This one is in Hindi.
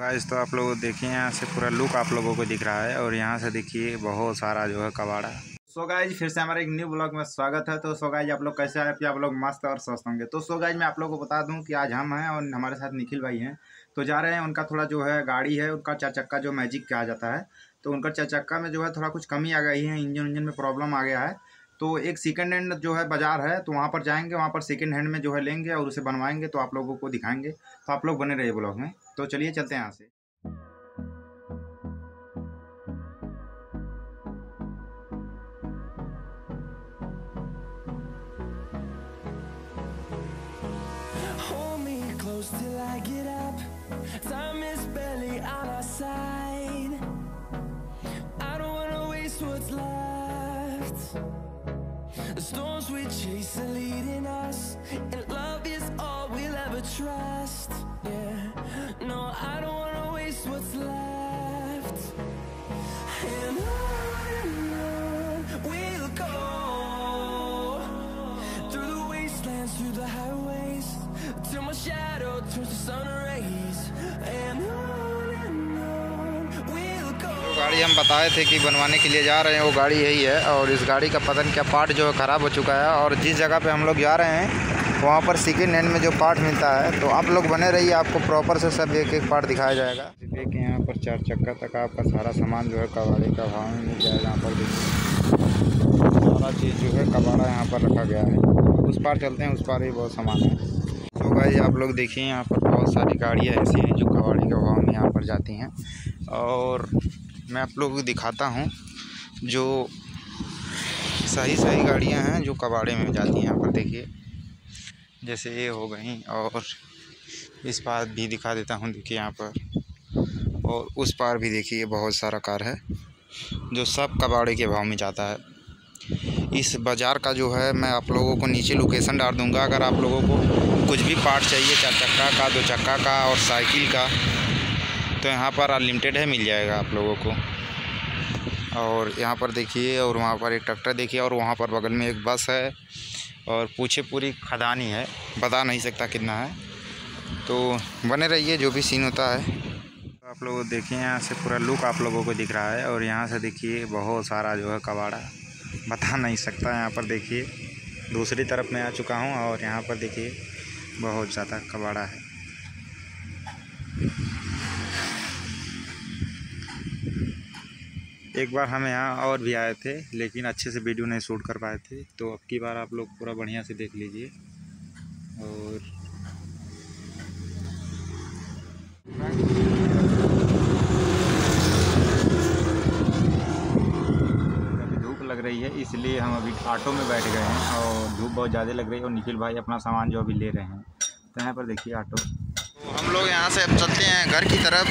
गाइस तो आप लोग देखिए, यहाँ से पूरा लुक आप लोगों को दिख रहा है और यहाँ से देखिए, बहुत सारा जो है कबाड़ा सो गाइज़ फिर से हमारे एक न्यू ब्लॉग में स्वागत है। तो सो गाइज़ आप लोग कैसे आए हैं? आप लोग मस्त और स्वस्थ होंगे। तो सो गाइज़ मैं आप लोगों को बता दूँ कि आज हम हैं और हमारे साथ निखिल भाई हैं। तो जा रहे हैं, उनका थोड़ा जो है गाड़ी है, उनका चार चक्का जो मैजिक कहा जाता है। तो उनका चार चक्का में जो है थोड़ा कुछ कमी आ गई है, इंजन उंजन में प्रॉब्लम आ गया है। तो एक सेकेंड हैंड जो है बाज़ार है तो वहाँ पर जाएँगे, वहाँ पर सेकेंड हैंड में जो है लेंगे और उसे बनवाएँगे तो आप लोगों को दिखाएँगे। तो आप लोग बने रहिए ब्लॉग में। तो चलिए चलते हैं यहाँ से Hold me close till I get up. Time is barely on our side. I don't wanna waste what's left. The storms we chase are leading us, and love is all we'll गाड़ी हम बताए थे कि बनवाने के लिए जा रहे हैं वो गाड़ी यही है। और इस गाड़ी का पता नहीं क्या पार्ट जो है ख़राब हो चुका है। और जिस जगह पे हम लोग जा रहे हैं वहाँ पर सेकेंड हैंड में जो पार्ट मिलता है तो आप लोग बने रहिए आपको प्रॉपर से सब एक एक पार्ट दिखाया जाएगा। देखिए यहाँ पर चार चक्का तक आपका सारा सामान जो है कबाड़ी का भाव में मिल जाएगा यहाँ पर देखिए। सारा चीज़ जो है कबाड़ा यहाँ पर रखा गया है। उस पार चलते हैं, उस पार भी बहुत सामान है। तो भाई आप लोग देखिए यहाँ पर बहुत सारी गाड़ियाँ ऐसी हैं जो कबाड़ी के भाव में यहाँ पर जाती हैं। और मैं आप लोग को दिखाता हूँ जो सही सही गाड़ियाँ हैं जो कबाड़े में जाती हैं यहाँ पर देखिए। जैसे ये हो गई और इस पार भी दिखा देता हूँ, देखिए यहाँ पर। और उस पार भी देखिए, बहुत सारा कार है, जो सब कबाड़े के भाव में जाता है। इस बाज़ार का जो है, मैं आप लोगों को नीचे लोकेशन डाल दूँगा। अगर आप लोगों को कुछ भी पार्ट चाहिए, चार चक्का का, दो चक्का का और साइकिल का तो यहाँ पर अनलिमिटेड है, मिल जाएगा आप लोगों को। और यहाँ पर देखिए, और वहाँ पर एक ट्रैक्टर देखिए, और वहाँ पर बगल में एक बस है, और पूछे पूरी खदानी है, बता नहीं सकता कितना है। तो बने रहिए, जो भी सीन होता है। आप लोग देखिए, यहाँ से पूरा लुक आप लोगों को दिख रहा है और यहाँ से देखिए, बहुत सारा जो है कबाड़ा। बता नहीं सकता यहाँ पर देखिए। दूसरी तरफ़ मैं आ चुका हूँ और यहाँ पर देखिए, बहुत ज़्यादा कबाड़ा है। एक बार हम यहाँ और भी आए थे, लेकिन अच्छे से वीडियो नहीं शूट कर पाए थे। तो अब की बार आप लोग पूरा बढ़िया से देख लीजिए। और अभी धूप लग रही है इसलिए हम अभी ऑटो में बैठ गए हैं और धूप बहुत ज़्यादा लग रही है और निखिल भाई अपना सामान जो अभी ले रहे हैं। तो यहाँ पर देखिए ऑटो। तो हम लोग यहाँ से अब चलते हैं घर की तरफ़।